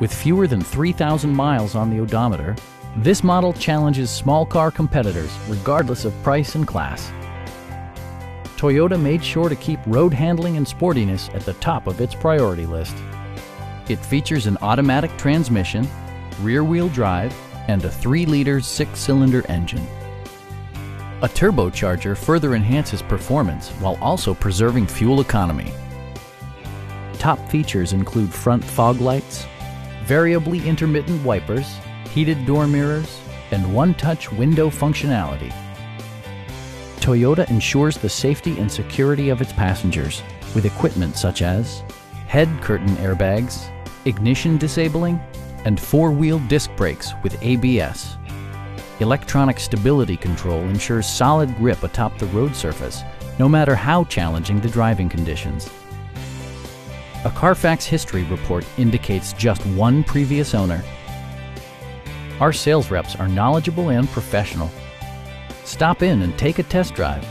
With fewer than 3,000 miles on the odometer, this model challenges small car competitors regardless of price and class. Toyota made sure to keep road handling and sportiness at the top of its priority list. It features an automatic transmission, rear-wheel drive, and a 3-liter six-cylinder engine. A turbocharger further enhances performance while also preserving fuel economy. Top features include front fog lights, variably intermittent wipers, heated door mirrors, and one-touch window functionality. Toyota ensures the safety and security of its passengers with equipment such as head curtain airbags, ignition disabling, and four-wheel disc brakes with ABS. Electronic stability control ensures solid grip atop the road surface, no matter how challenging the driving conditions. A Carfax history report indicates just one previous owner. Our sales reps are knowledgeable and professional. Stop in and take a test drive